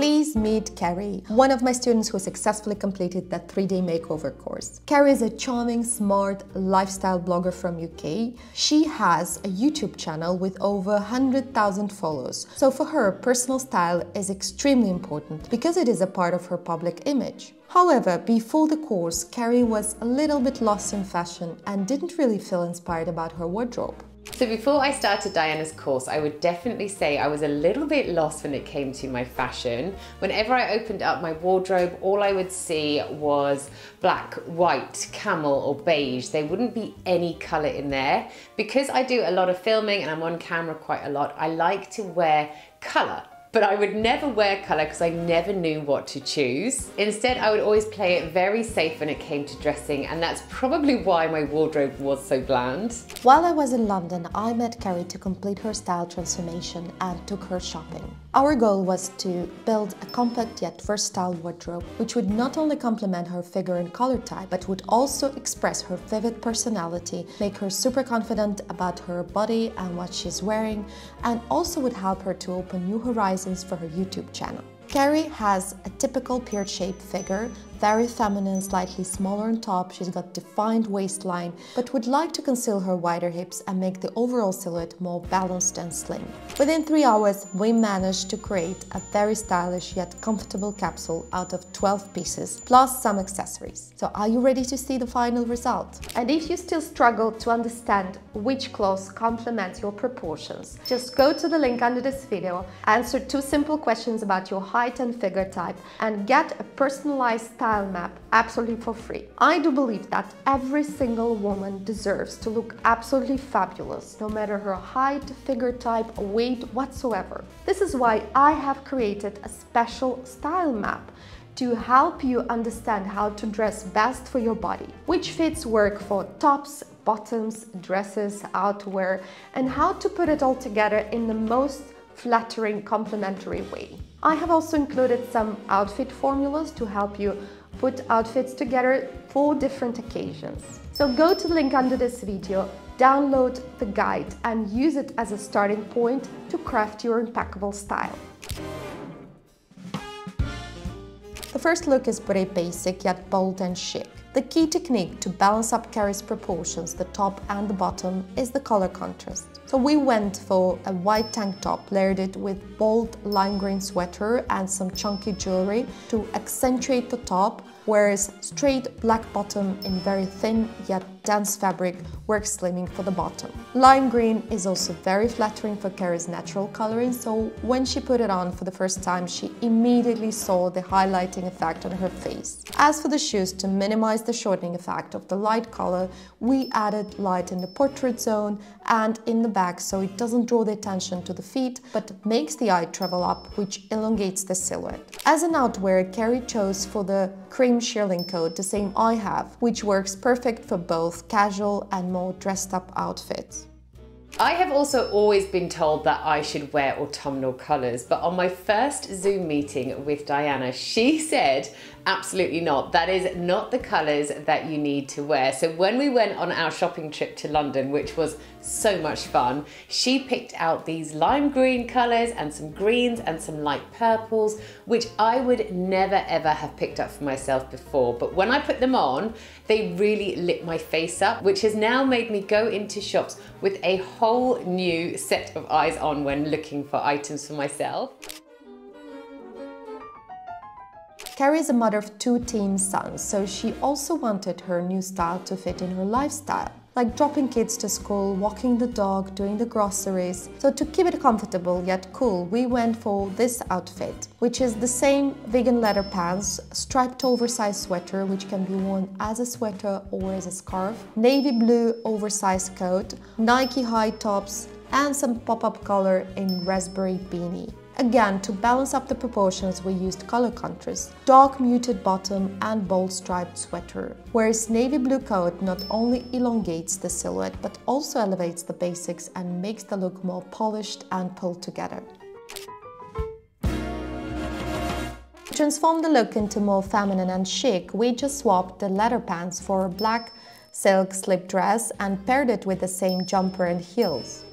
please meet Kerry, one of my students who successfully completed that 3-day makeover course. Kerry is a charming, smart lifestyle blogger from UK. She has a YouTube channel with over 100,000 followers. So for her, personal style is extremely important because it is a part of her public image. However, before the course, Kerry was a little bit lost in fashion and didn't really feel inspired about her wardrobe. So before I started Diana's course, I would definitely say I was a little bit lost when it came to my fashion. Whenever I opened up my wardrobe, all I would see was black, white, camel or beige. There wouldn't be any color in there. Because I do a lot of filming and I'm on camera quite a lot, I like to wear color but I would never wear colour because I never knew what to choose. Instead, I would always play it very safe when it came to dressing and that's probably why my wardrobe was so bland. While I was in London, I met Kerry to complete her style transformation and took her shopping. Our goal was to build a compact yet versatile wardrobe, which would not only complement her figure and color type, but would also express her vivid personality, make her super confident about her body and what she's wearing, and also would help her to open new horizons for her YouTube channel. Kerry has a typical pear-shaped figure, very feminine, slightly smaller on top, she's got defined waistline, but would like to conceal her wider hips and make the overall silhouette more balanced and slim. Within 3 hours, we managed to create a very stylish yet comfortable capsule out of 12 pieces, plus some accessories. So are you ready to see the final result? And if you still struggle to understand which clothes complement your proportions, just go to the link under this video, answer two simple questions about your height and figure type and get a personalized style map absolutely for free. I do believe that every single woman deserves to look absolutely fabulous, no matter her height, figure type, weight, whatsoever. This is why I have created a special style map to help you understand how to dress best for your body, which fits work for tops, bottoms, dresses, outerwear, and how to put it all together in the most flattering complementary way. I have also included some outfit formulas to help you put outfits together for different occasions. So go to the link under this video, download the guide and use it as a starting point to craft your impeccable style. The first look is pretty basic yet bold and chic. The key technique to balance up Kerry's proportions, the top and the bottom, is the color contrast. So we went for a white tank top, layered it with bold lime green sweater and some chunky jewelry to accentuate the top, whereas straight black bottom in very thin yet dense fabric works slimming for the bottom. Lime green is also very flattering for Kerry's natural coloring, so when she put it on for the first time, she immediately saw the highlighting effect on her face. As for the shoes, to minimize the shortening effect of the light color, we added light in the portrait zone and in the back so it doesn't draw the attention to the feet, but makes the eye travel up, which elongates the silhouette. As an outwear, Kerry chose for the cream shearling coat, the same I have, which works perfect for both casual and more dressed up outfits. I have also always been told that I should wear autumnal colours, but on my first Zoom meeting with Diana, she said Absolutely not. That is not the colours that you need to wear. So when we went on our shopping trip to London, which was so much fun, she picked out these lime green colours and some greens and some light purples, which I would never ever have picked up for myself before. But when I put them on, they really lit my face up, which has now made me go into shops with a whole new set of eyes on when looking for items for myself. Kerry is a mother of two teen sons, so she also wanted her new style to fit in her lifestyle like dropping kids to school, walking the dog, doing the groceries. So to keep it comfortable yet cool, we went for this outfit, which is the same vegan leather pants, striped oversized sweater, which can be worn as a sweater or as a scarf, navy blue oversized coat, Nike high tops, and some pop-up color in raspberry beanie. Again, to balance up the proportions, we used color contrast, dark muted bottom and bold striped sweater, whereas navy blue coat not only elongates the silhouette, but also elevates the basics and makes the look more polished and pulled together. To transform the look into more feminine and chic, we just swapped the leather pants for a black silk slip dress and paired it with the same jumper and heels.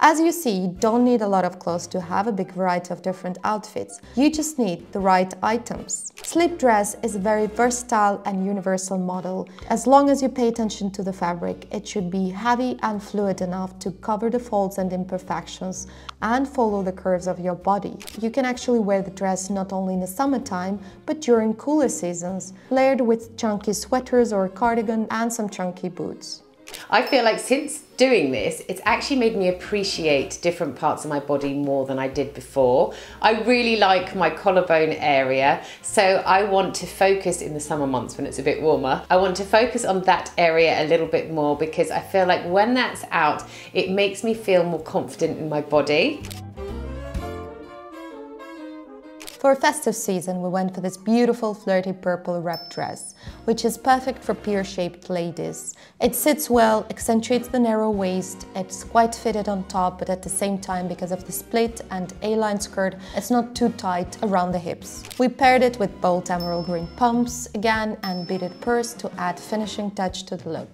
As you see, you don't need a lot of clothes to have a big variety of different outfits. You just need the right items. Slip dress is a very versatile and universal model. As long as you pay attention to the fabric, it should be heavy and fluid enough to cover the folds and imperfections and follow the curves of your body. You can actually wear the dress not only in the summertime, but during cooler seasons, layered with chunky sweaters or cardigan and some chunky boots. I feel like since doing this, it's actually made me appreciate different parts of my body more than I did before. I really like my collarbone area, so I want to focus in the summer months when it's a bit warmer. I want to focus on that area a little bit more because I feel like when that's out, it makes me feel more confident in my body. For a festive season, we went for this beautiful flirty purple wrap dress, which is perfect for pear-shaped ladies. It sits well, accentuates the narrow waist, it's quite fitted on top, but at the same time, because of the split and A-line skirt, it's not too tight around the hips. We paired it with bold emerald green pumps again and beaded purse to add finishing touch to the look.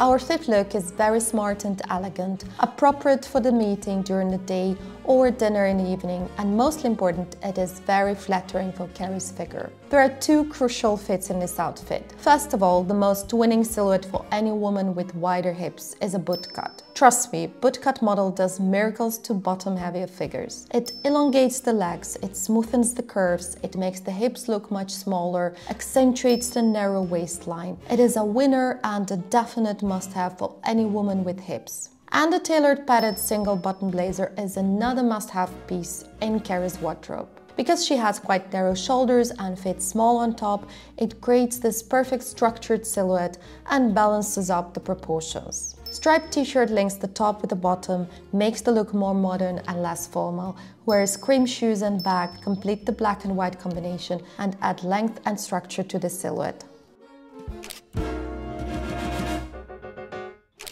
Our fifth look is very smart and elegant, appropriate for the meeting during the day or dinner in the evening, and most important, it is very flattering for Kerry's figure. There are two crucial fits in this outfit. First of all, the most winning silhouette for any woman with wider hips is a bootcut. Trust me, bootcut model does miracles to bottom-heavier figures. It elongates the legs, it smoothens the curves, it makes the hips look much smaller, accentuates the narrow waistline. It is a winner and a definite must-have for any woman with hips. And the tailored padded single button blazer is another must-have piece in Kerry's wardrobe. Because she has quite narrow shoulders and fits small on top, it creates this perfect structured silhouette and balances up the proportions. Striped t-shirt links the top with the bottom, makes the look more modern and less formal, whereas cream shoes and bag complete the black and white combination and add length and structure to the silhouette.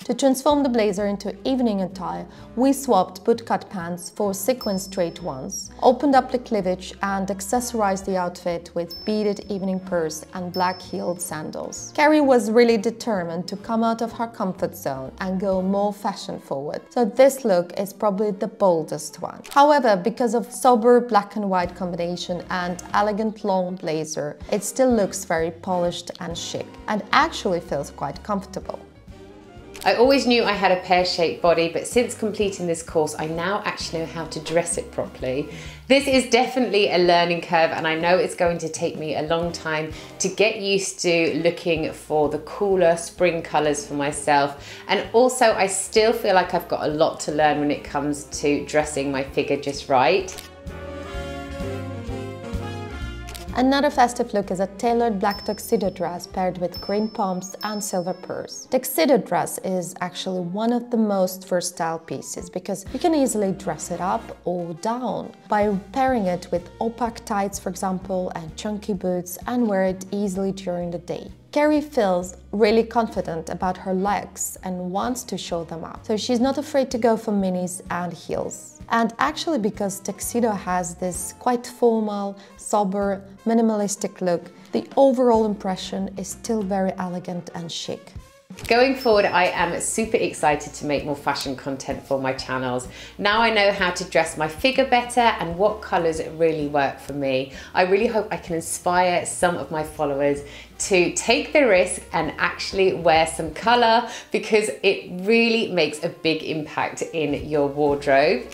To transform the blazer into evening attire, we swapped bootcut pants for sequin straight ones, opened up the cleavage and accessorized the outfit with beaded evening purse and black-heeled sandals. Kerry was really determined to come out of her comfort zone and go more fashion-forward, so this look is probably the boldest one. However, because of sober black and white combination and elegant long blazer, it still looks very polished and chic, and actually feels quite comfortable. I always knew I had a pear-shaped body, but since completing this course, I now actually know how to dress it properly. This is definitely a learning curve and I know it's going to take me a long time to get used to looking for the cooler spring colors for myself. And also I still feel like I've got a lot to learn when it comes to dressing my figure just right. Another festive look is a tailored black tuxedo dress paired with green pumps and silver purse. Tuxedo dress is actually one of the most versatile pieces because you can easily dress it up or down by pairing it with opaque tights, for example, and chunky boots and wear it easily during the day. Kerry feels really confident about her legs and wants to show them off. So she's not afraid to go for minis and heels. And actually because Tuxedo has this quite formal, sober, minimalistic look, the overall impression is still very elegant and chic. Going forward, I am super excited to make more fashion content for my channels. Now I know how to dress my figure better and what colors really work for me. I really hope I can inspire some of my followers to take the risk and actually wear some color because it really makes a big impact in your wardrobe.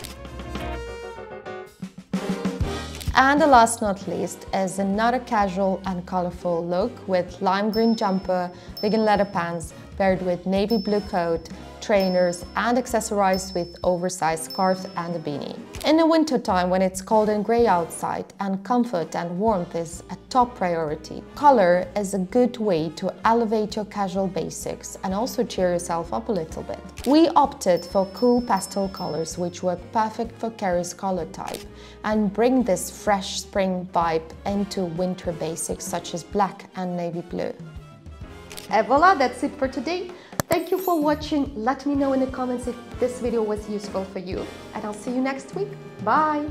And the last not least is another casual and colorful look with lime green jumper, vegan leather pants, paired with navy blue coat, trainers and accessorized with oversized scarf and a beanie. In the winter time when it's cold and grey outside and comfort and warmth is a top priority, color is a good way to elevate your casual basics and also cheer yourself up a little bit. We opted for cool pastel colors which work perfect for Kerry's color type and bring this fresh spring vibe into winter basics such as black and navy blue. And voila, that's it for today. Thank you for watching. Let me know in the comments if this video was useful for you. And I'll see you next week. Bye!